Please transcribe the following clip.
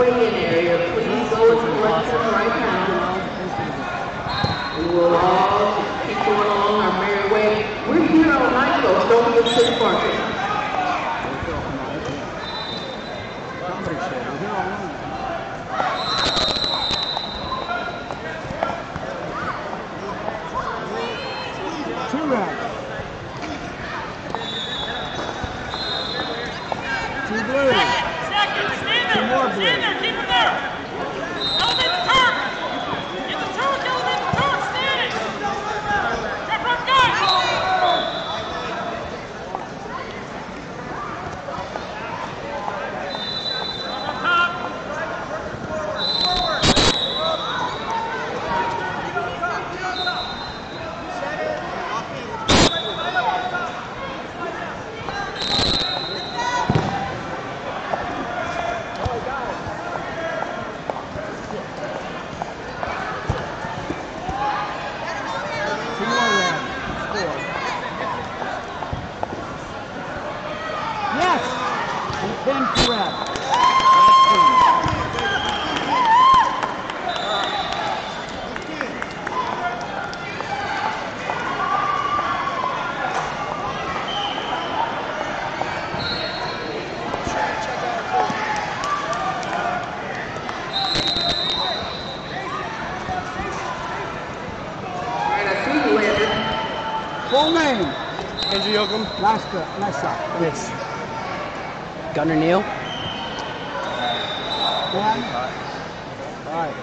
weigh-in area, please go to the left right now. We will all keep going along our merry way. We're here all night, folks, don't all night. Two red. Two blue. You, Landon. Full name. Andrew Yocom. Nice shot. Yes. Gunner Neal. All right.